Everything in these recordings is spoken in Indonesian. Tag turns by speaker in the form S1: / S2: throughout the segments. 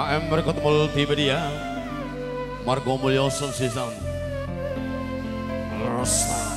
S1: AM Rekod Multimedia Margo Mulyo Season. Rasa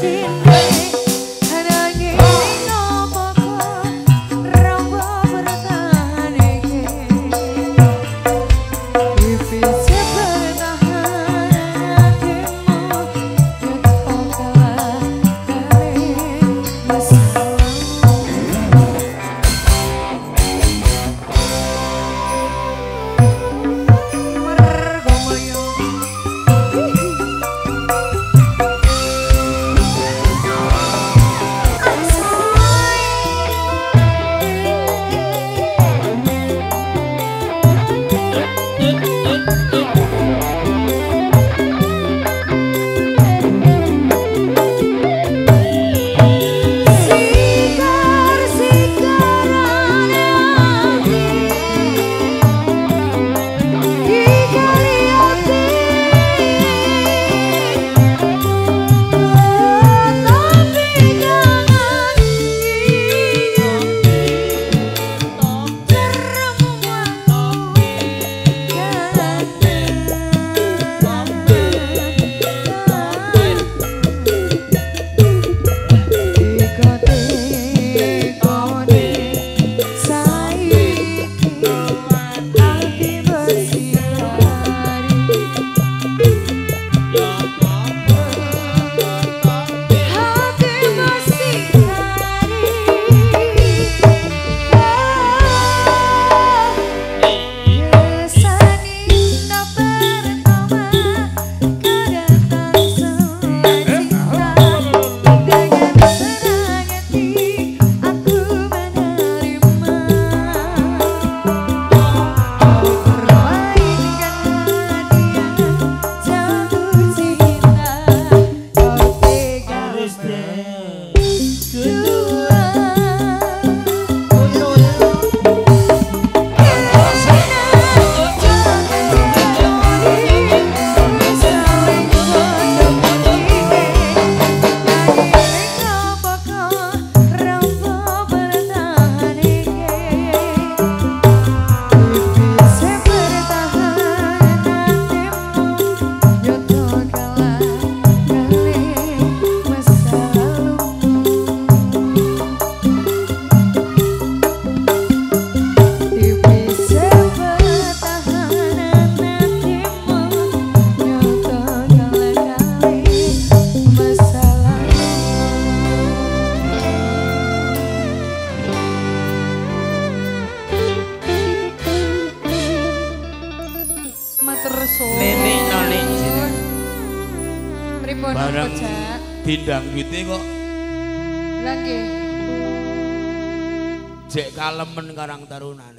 S2: se Karang
S1: Taruna.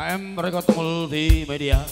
S1: AM Record Multimedia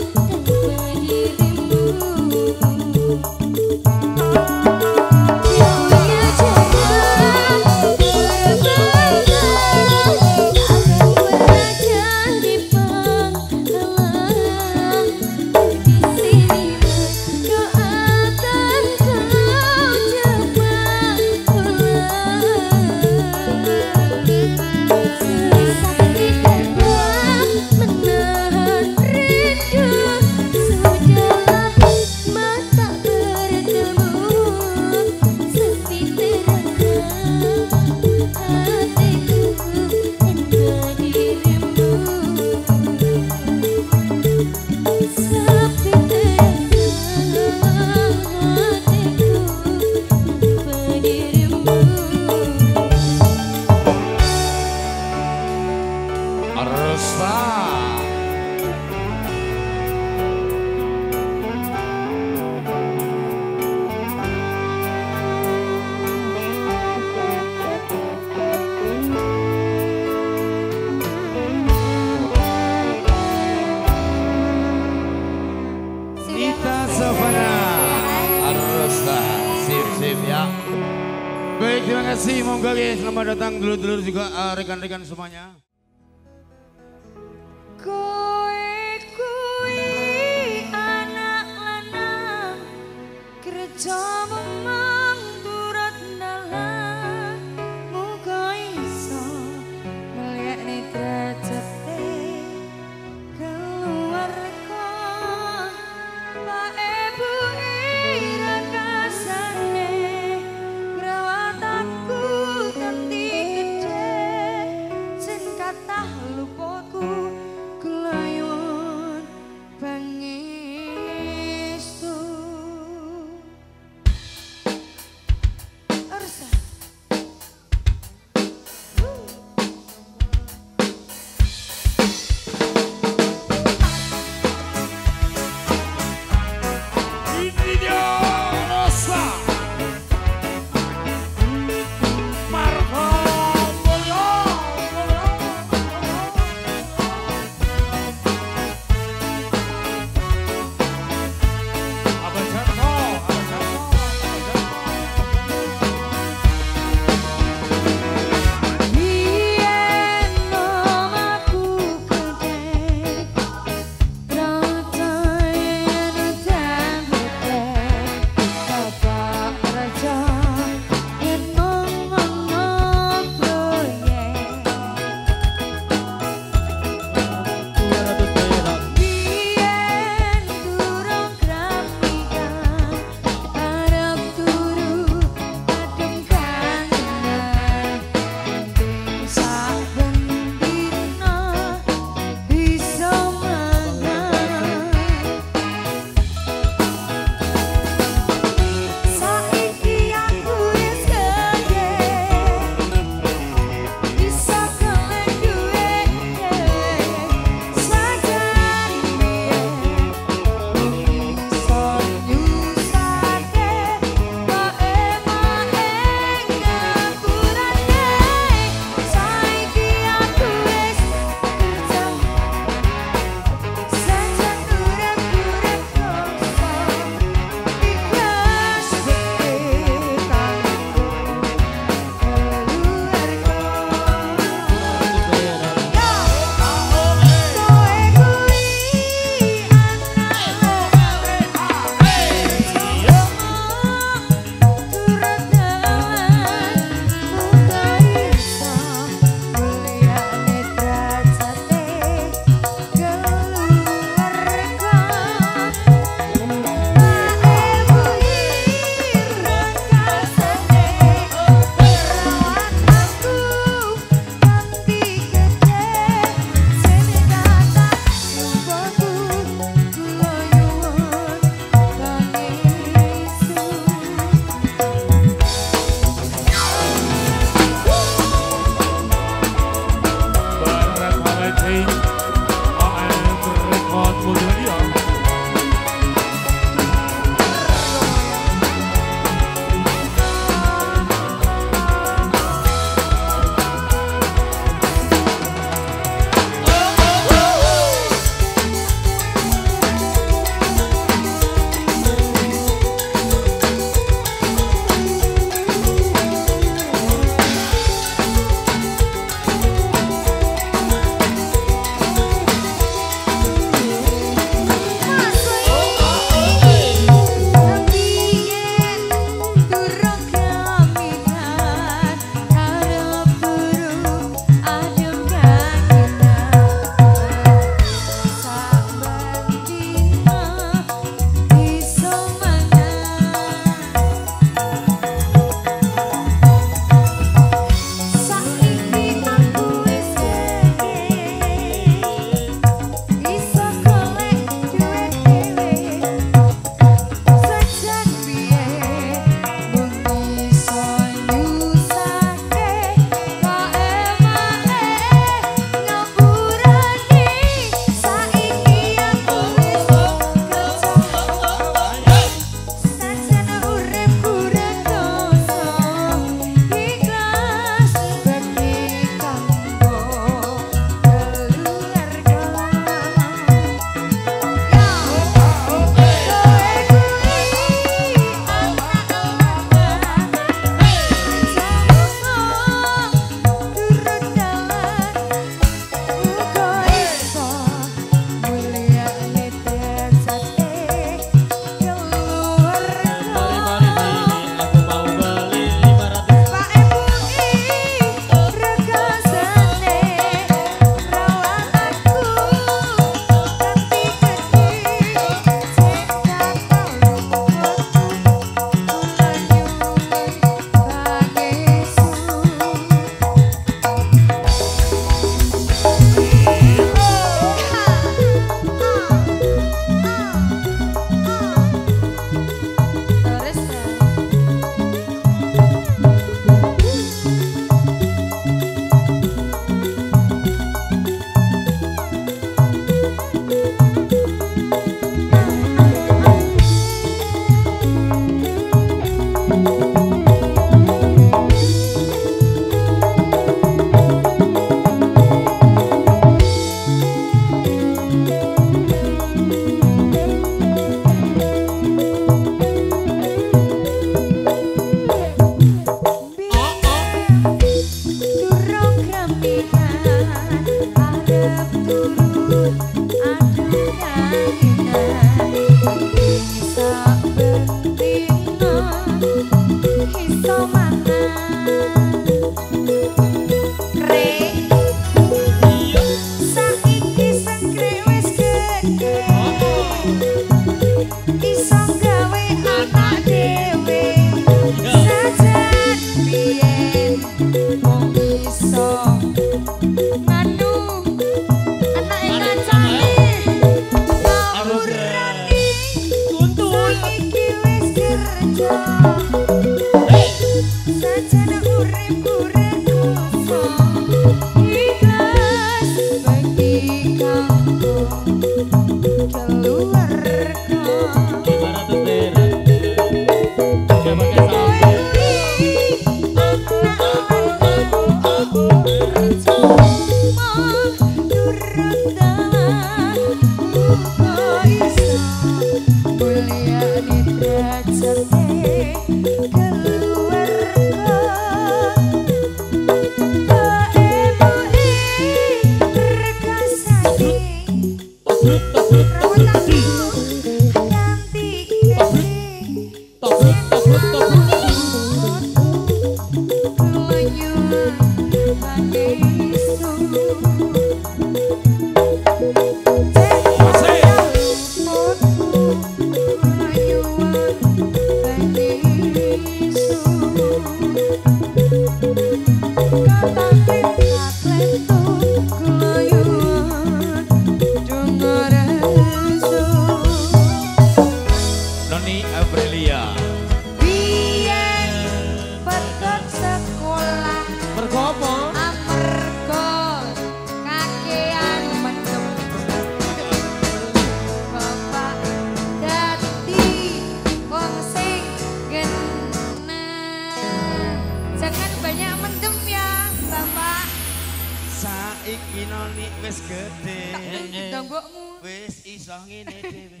S2: wis iso ngene dhewe.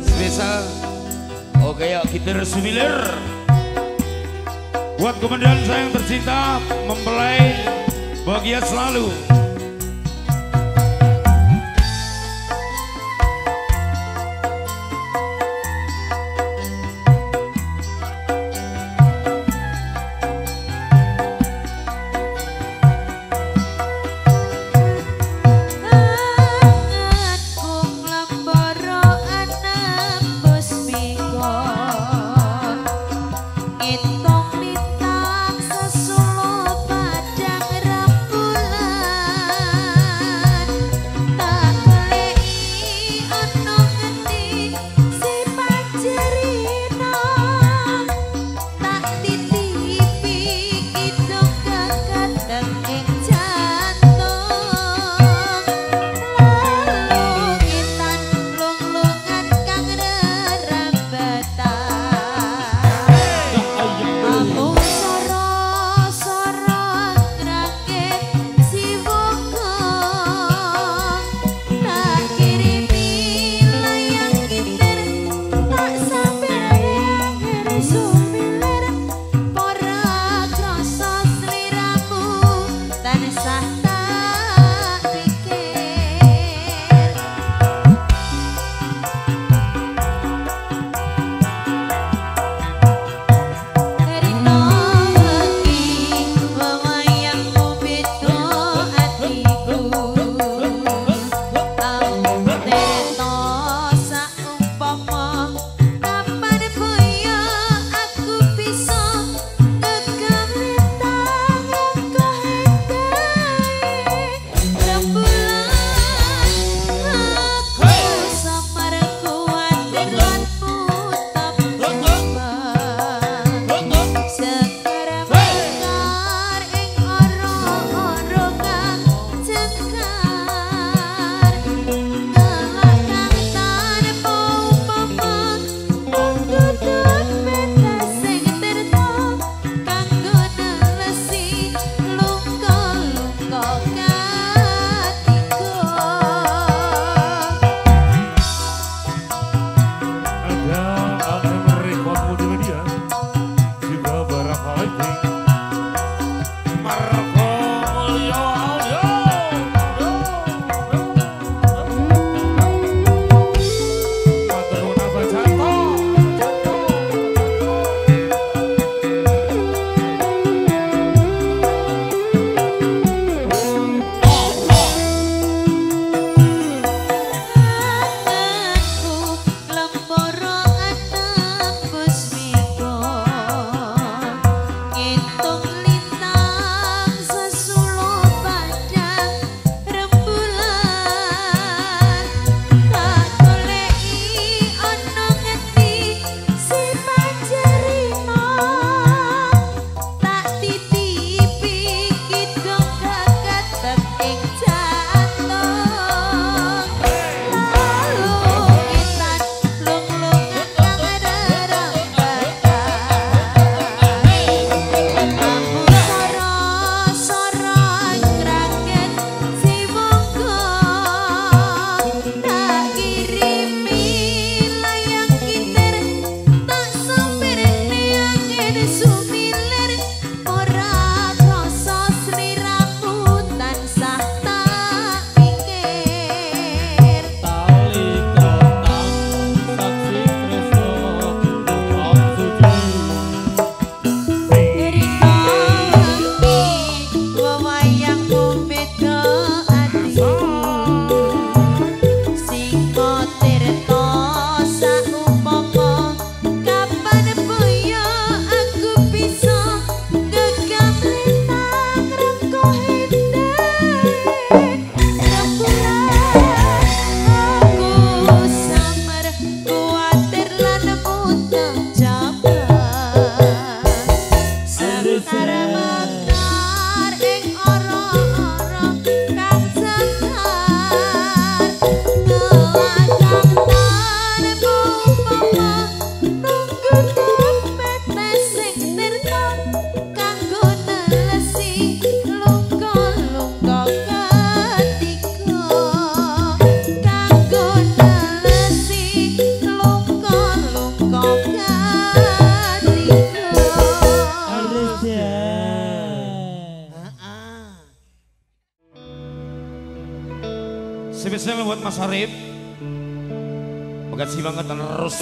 S2: Spesial Oke yuk kita resmilir Buat komandan
S3: saya yang tercinta Mempelai bahagia
S1: selalu.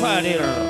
S1: 快点儿。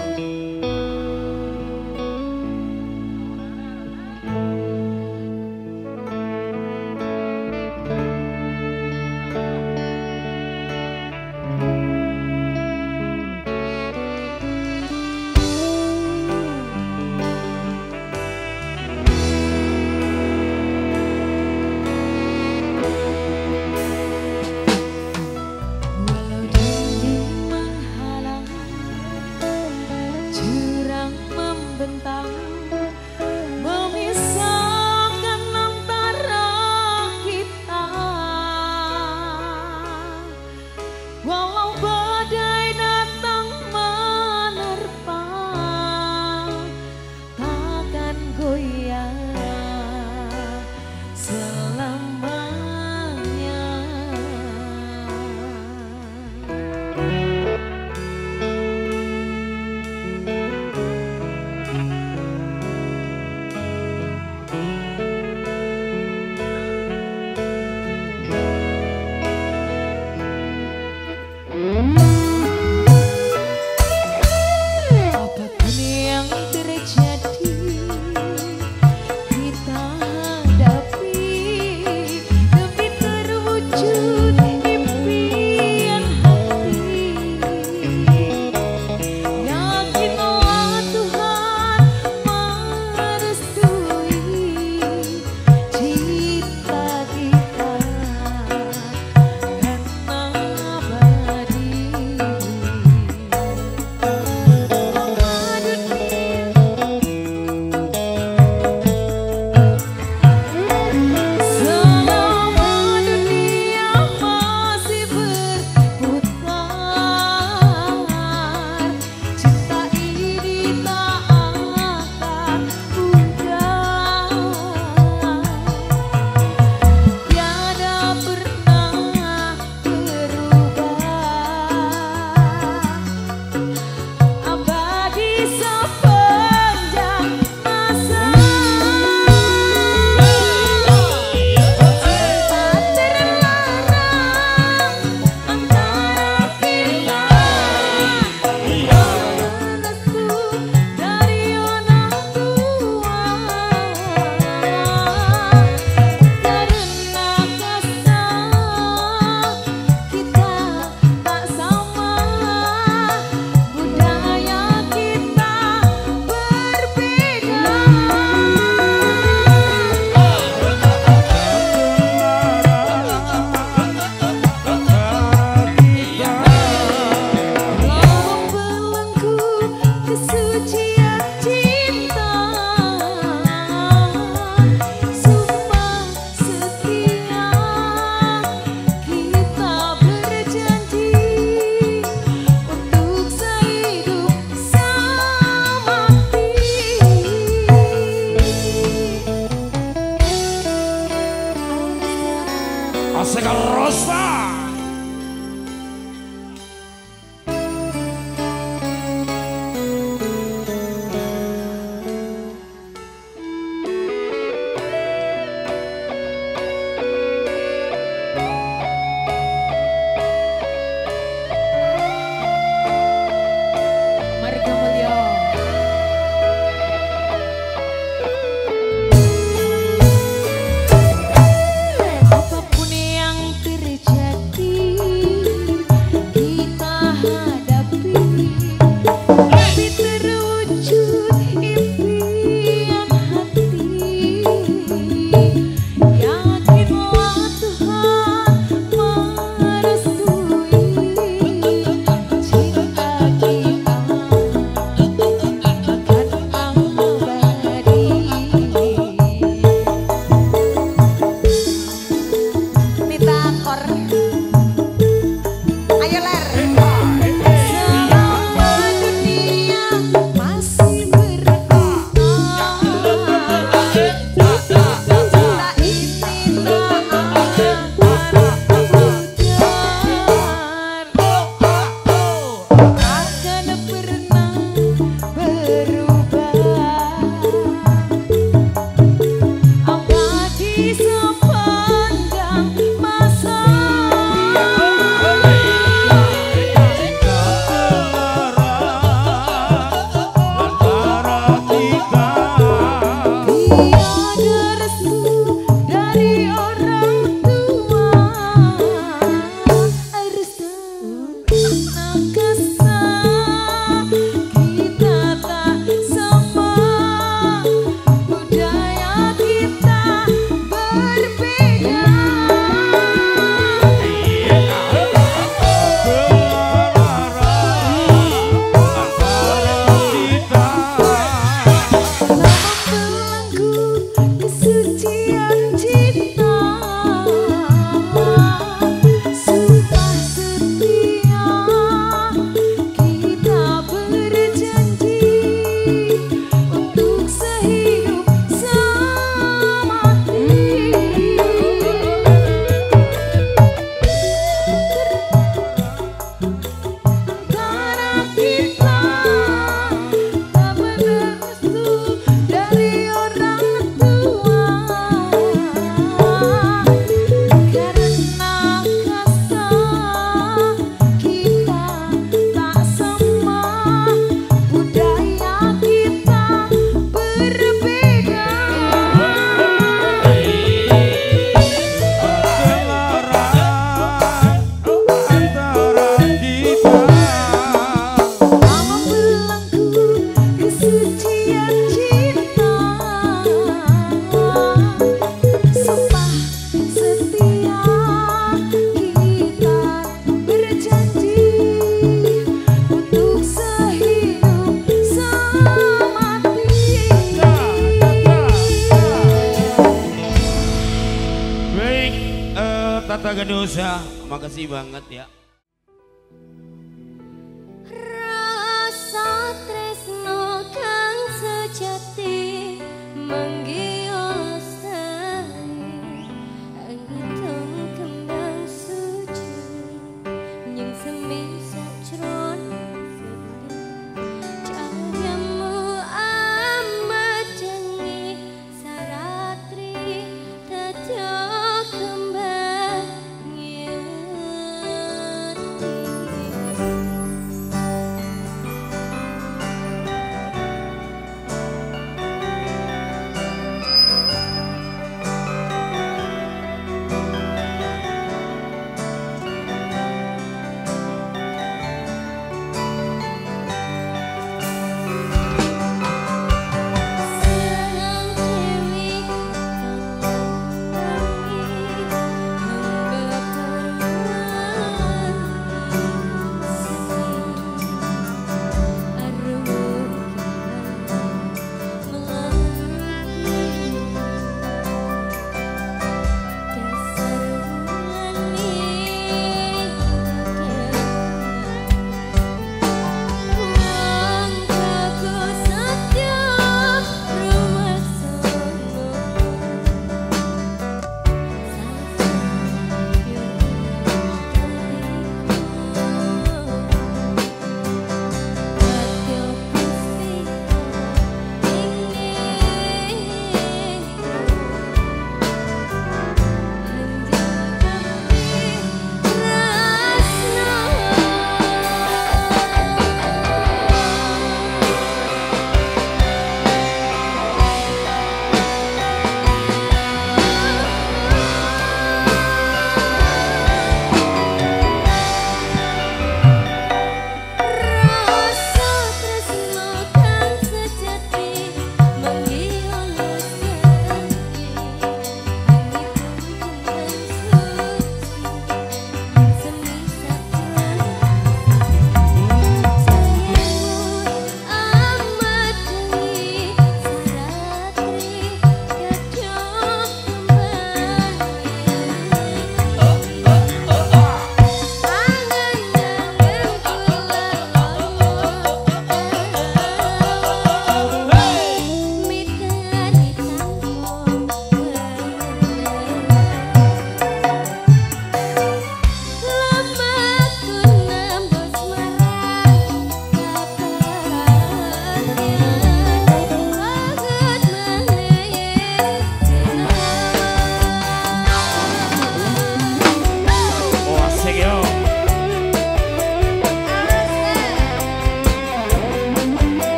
S1: Ganusa. Makasih banget ya.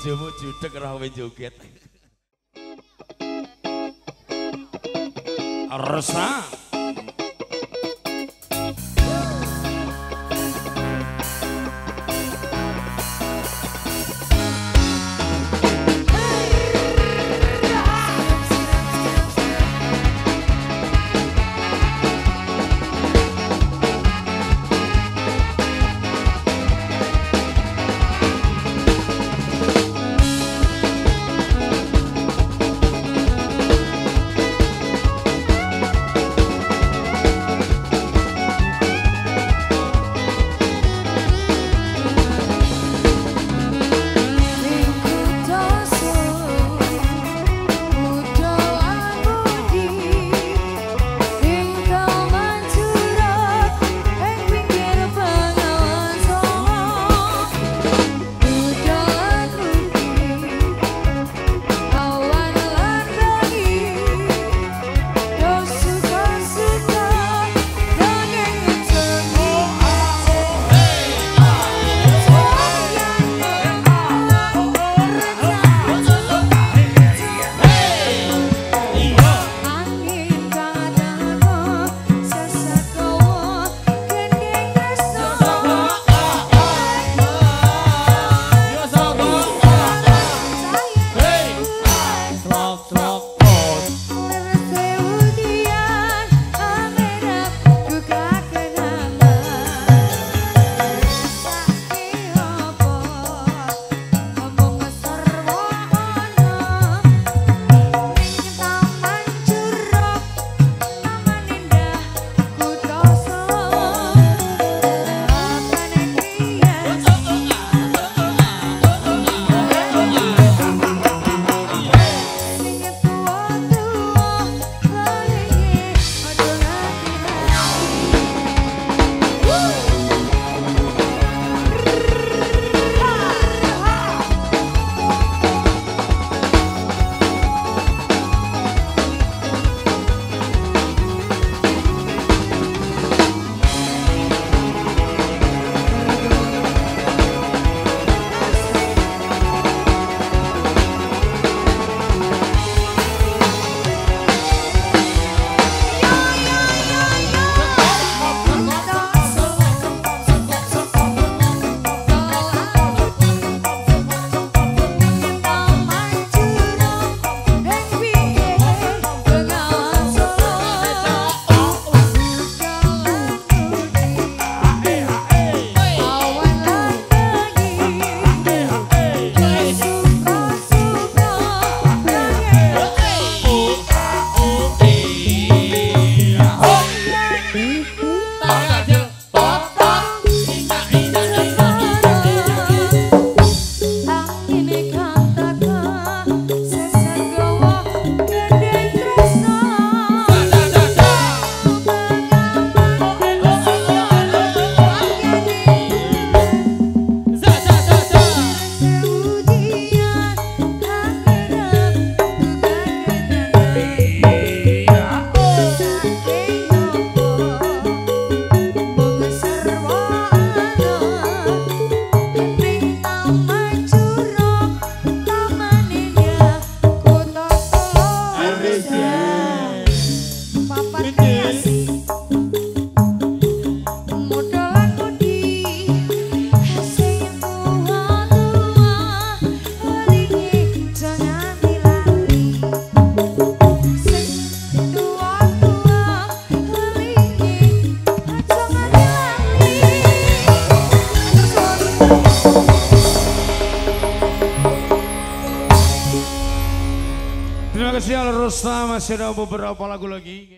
S1: bojomu judek ora kowe joget. Resah. masih ada beberapa lagu lagi.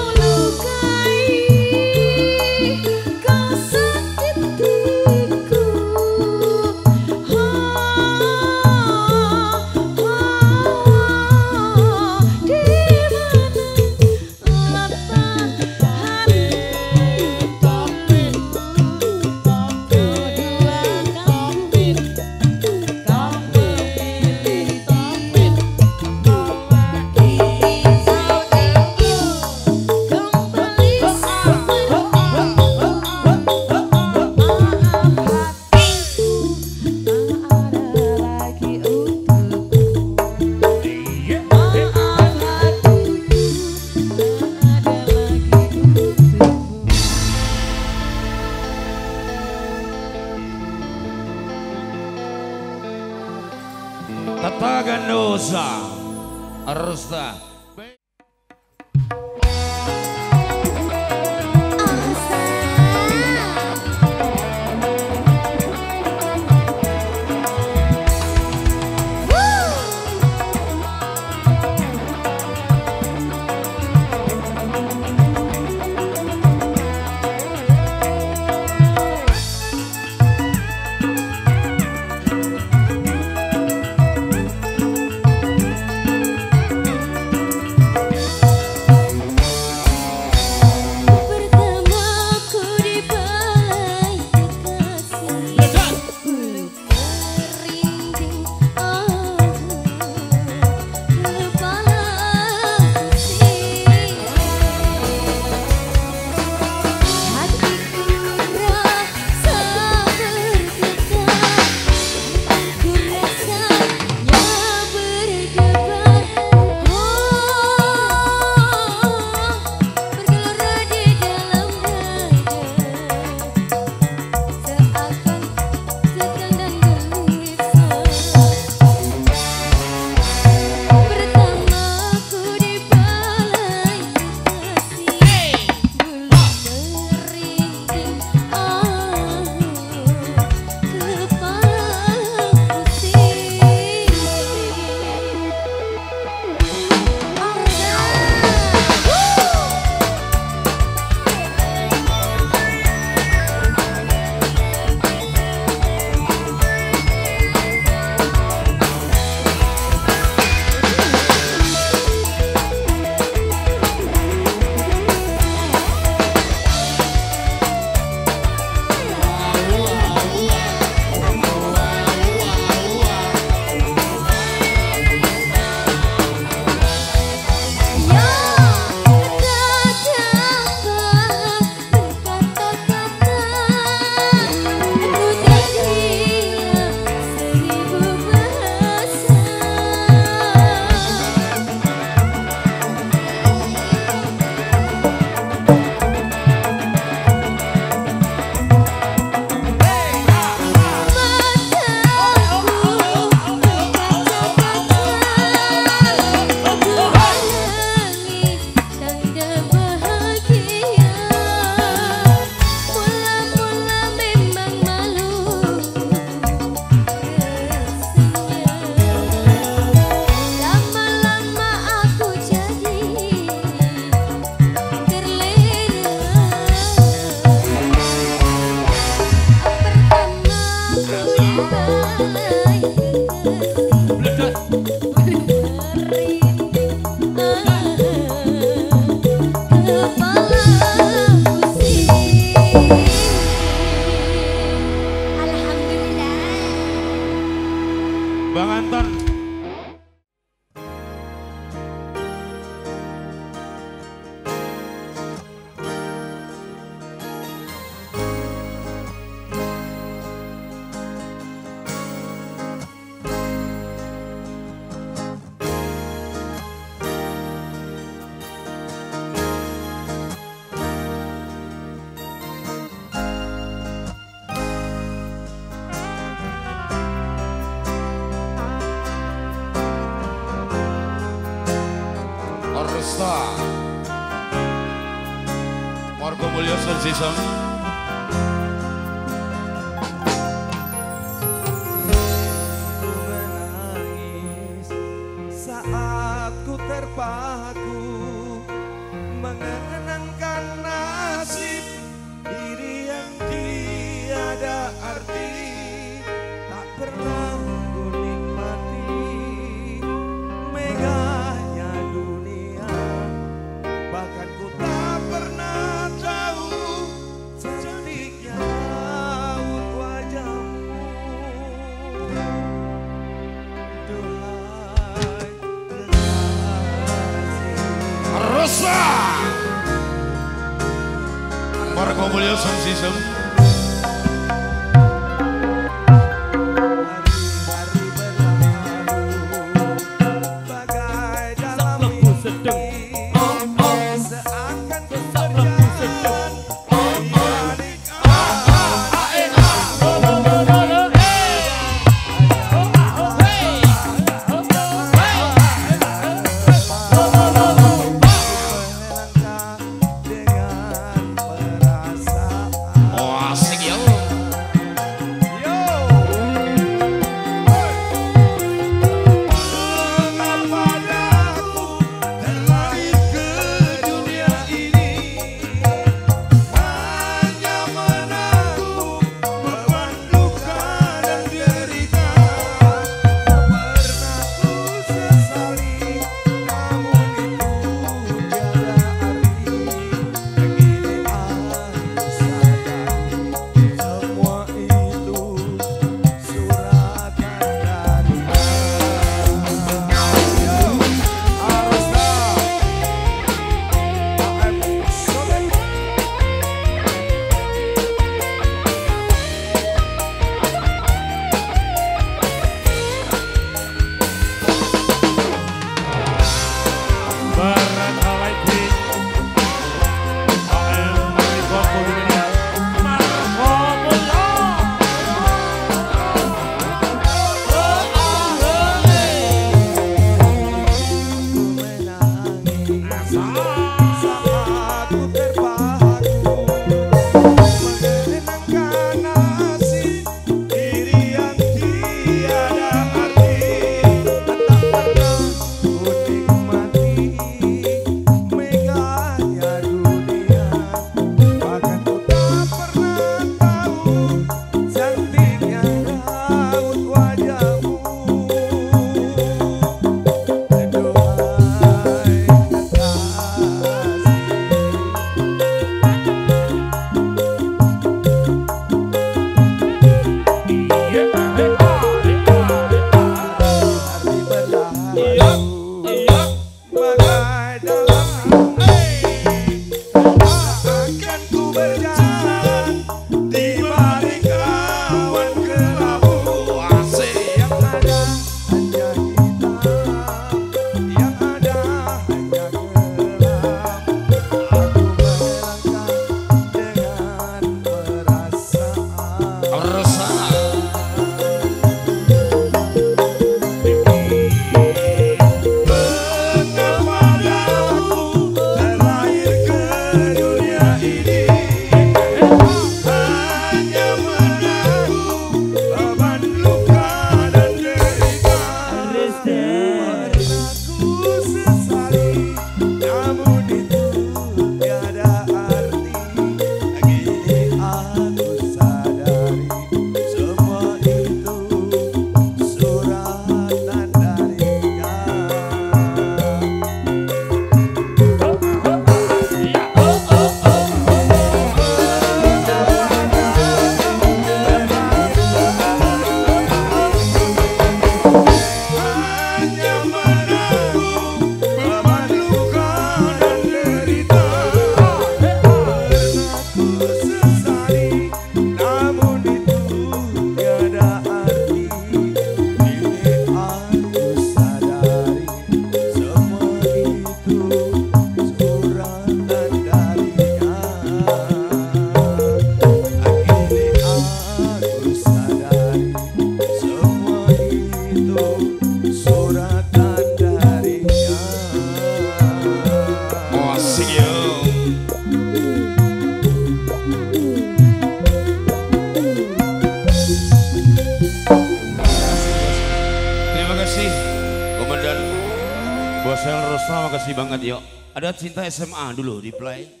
S2: Cinta
S1: SMA dulu di play.